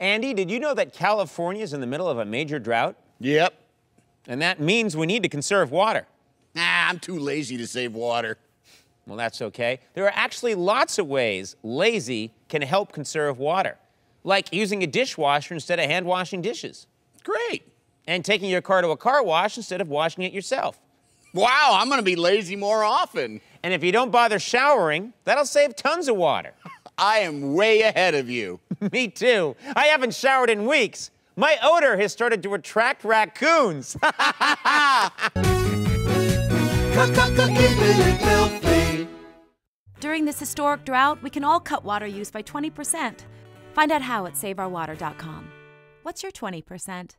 Andy, did you know that California is in the middle of a major drought? Yep. And that means we need to conserve water. Nah, I'm too lazy to save water. Well, that's okay. There are actually lots of ways lazy can help conserve water, like using a dishwasher instead of hand washing dishes, Great. and taking your car to a car wash instead of washing it yourself. Wow, I'm gonna be lazy more often. And if you don't bother showering, that'll save tons of water. I am way ahead of you. Me too. I haven't showered in weeks. My odor has started to attract raccoons. During this historic drought, we can all cut water use by 20%. Find out how at saveourwater.com. What's your 20%?